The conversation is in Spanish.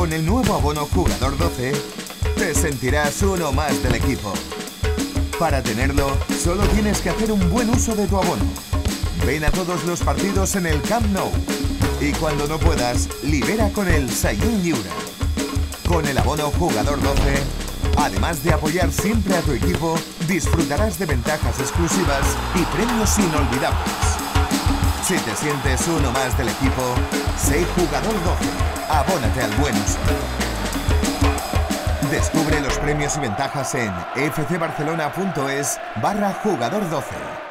Con el nuevo abono Jugador 12, te sentirás uno más del equipo. Para tenerlo, solo tienes que hacer un buen uso de tu abono. Ven a todos los partidos en el Camp Nou. Y cuando no puedas, libera con el Sayun Yura. Con el abono Jugador 12, además de apoyar siempre a tu equipo, disfrutarás de ventajas exclusivas y premios inolvidables. Si te sientes uno más del equipo, sé jugador 12 abónate al buen uso. Descubre los premios y ventajas en fcbarcelona.es barra jugador 12.